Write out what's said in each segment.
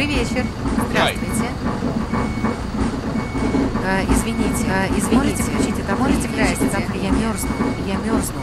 Добрый вечер. Здравствуйте. А, извините, а, извините. Можете включить это? Можете включить это? Я мерзну. Я мерзну.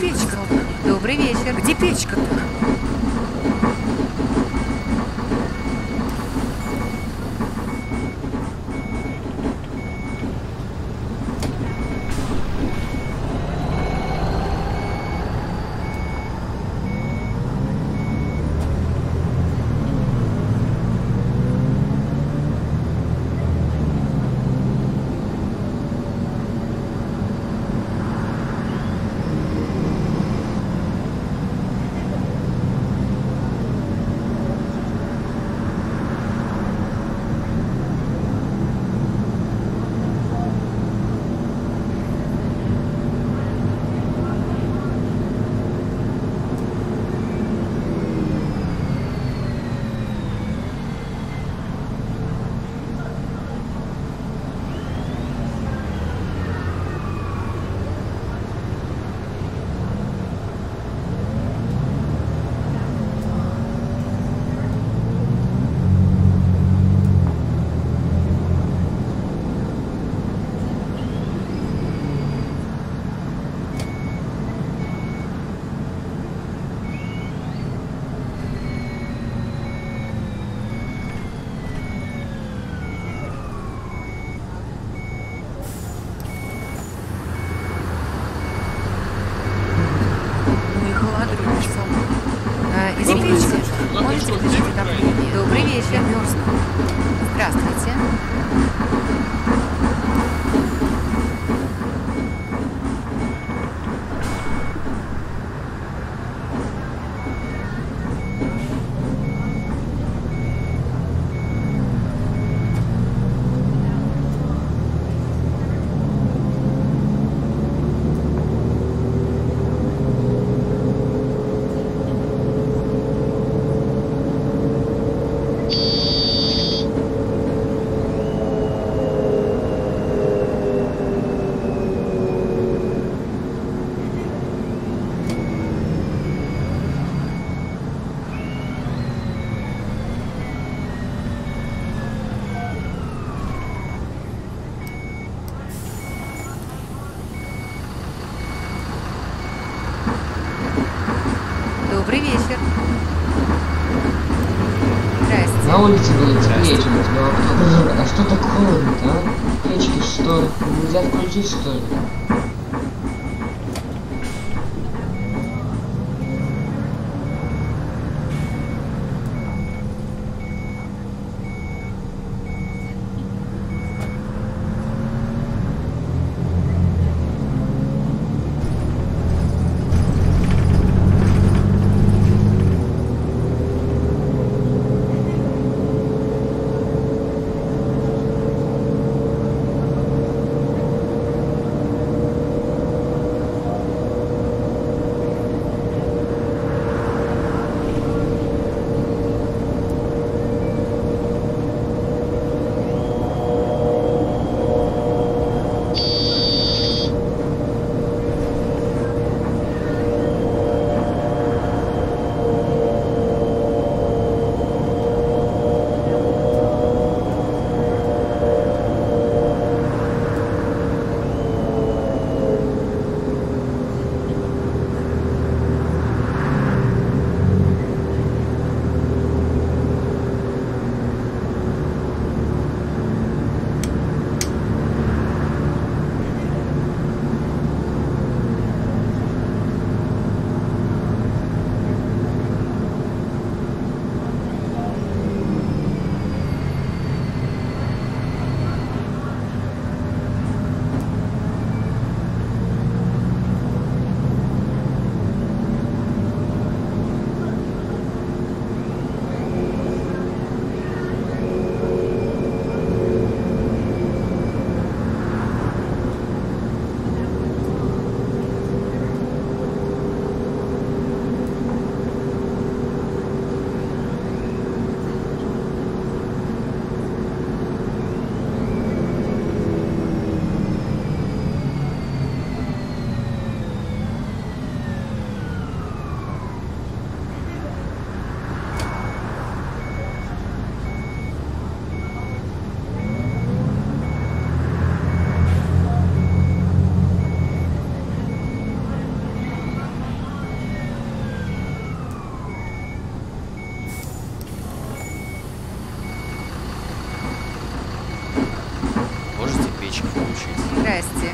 Печка? Добрый вечер. Где печка-то? Zé Cruz de Здрасте.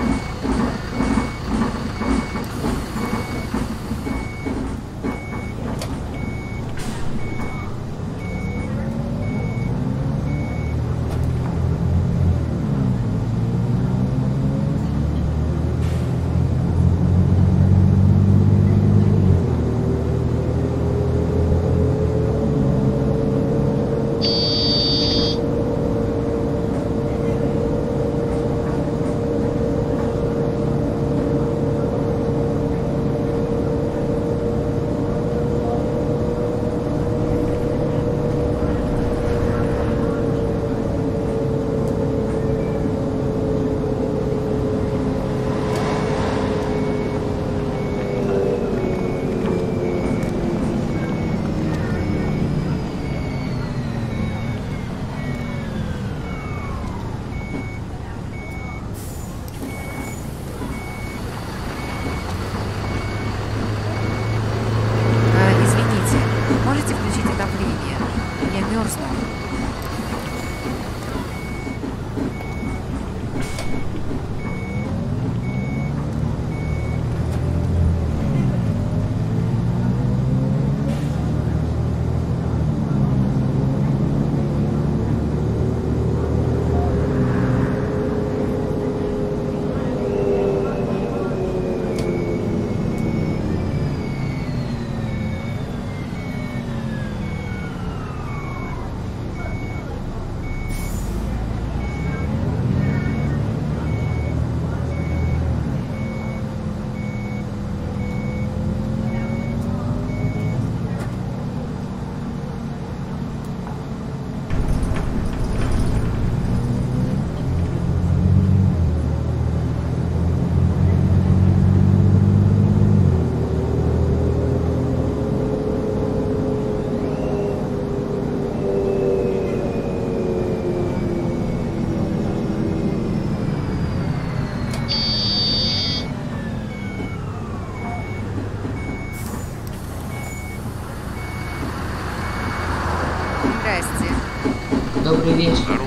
Добрый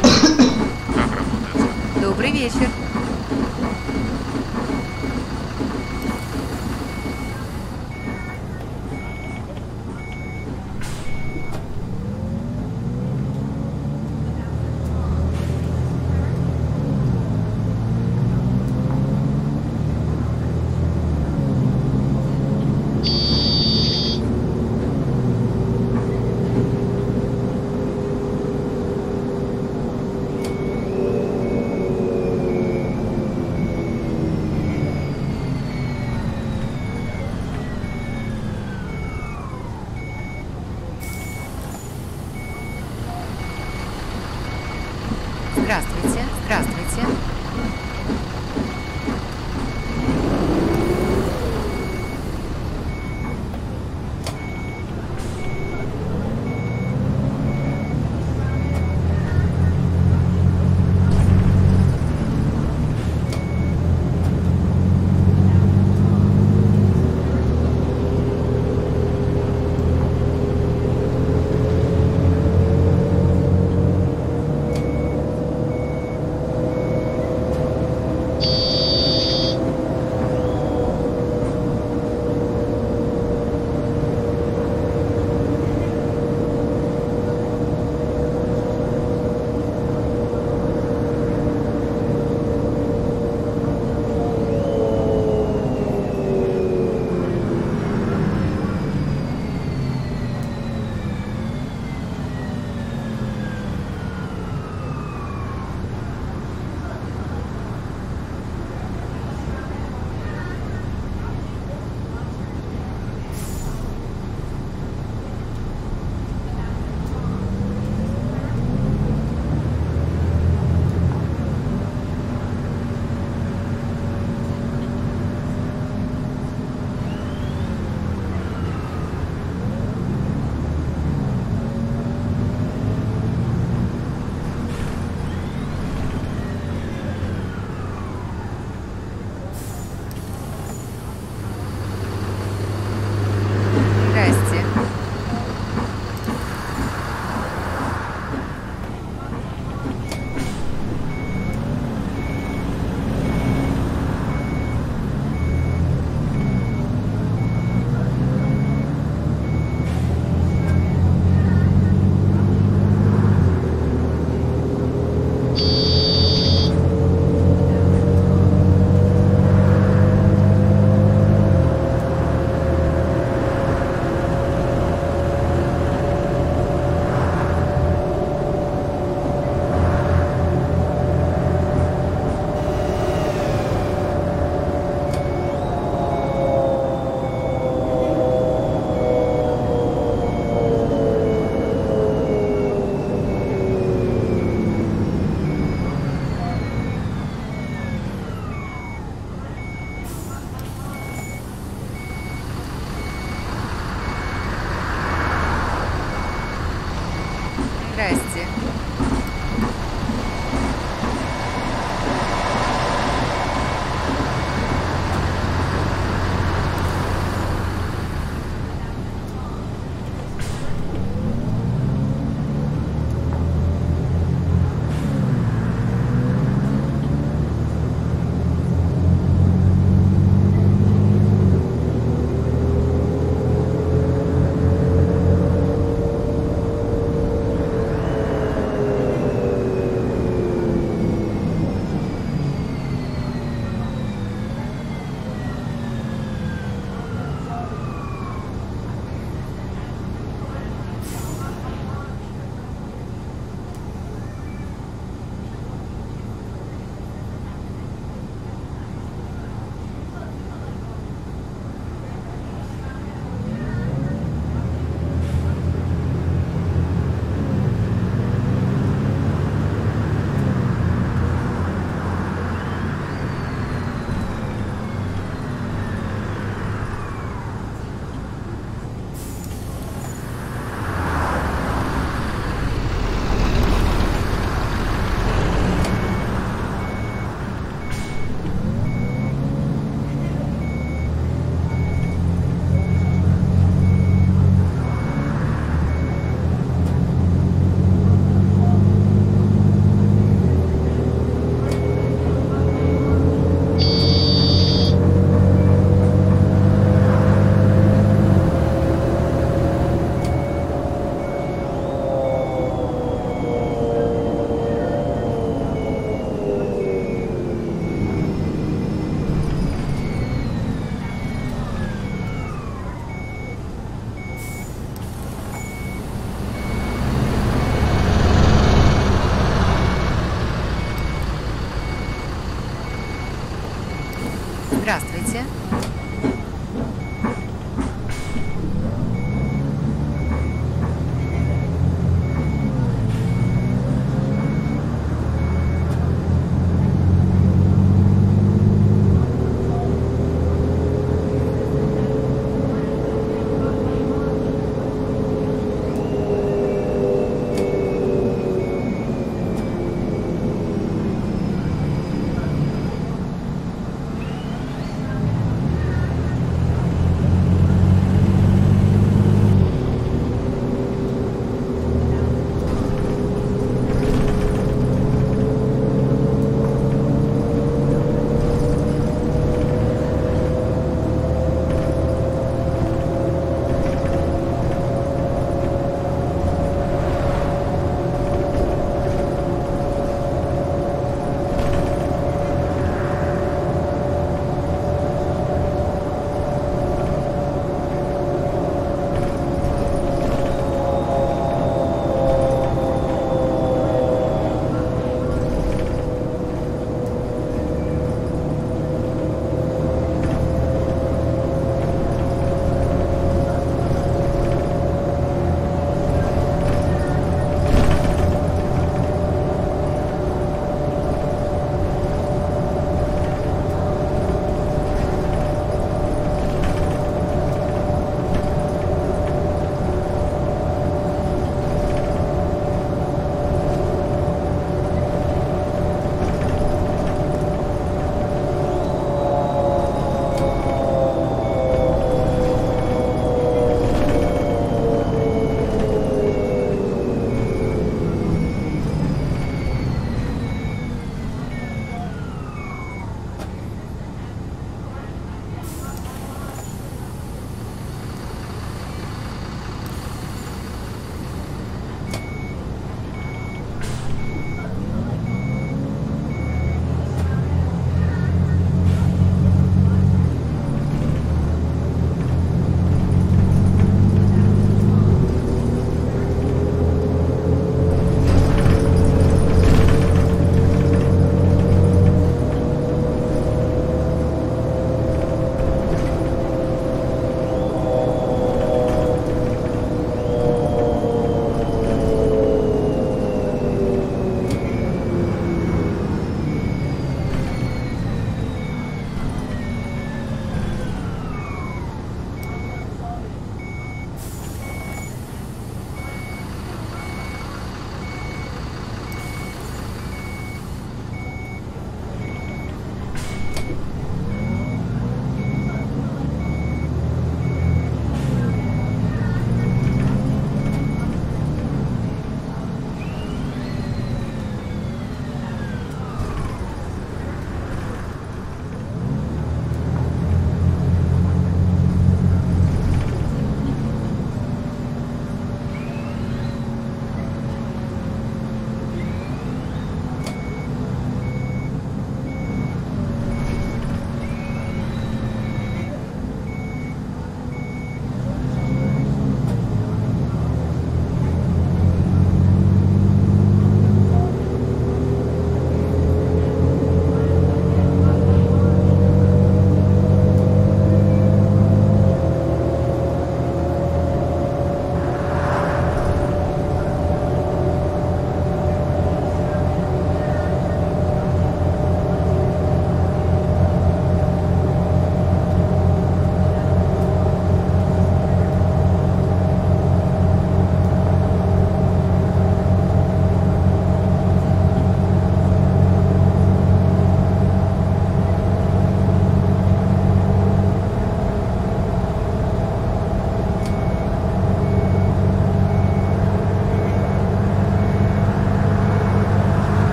Здравствуйте.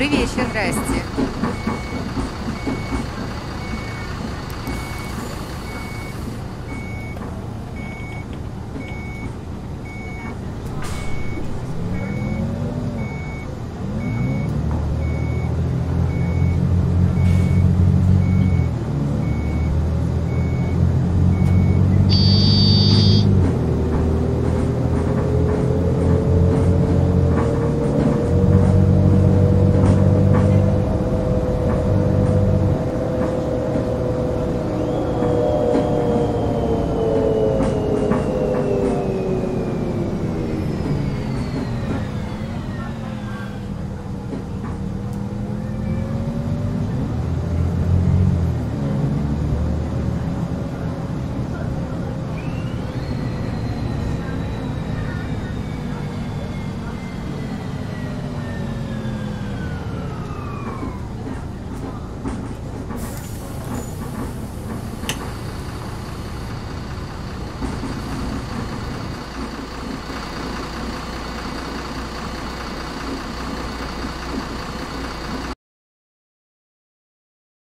Добрый вечер, здрасте.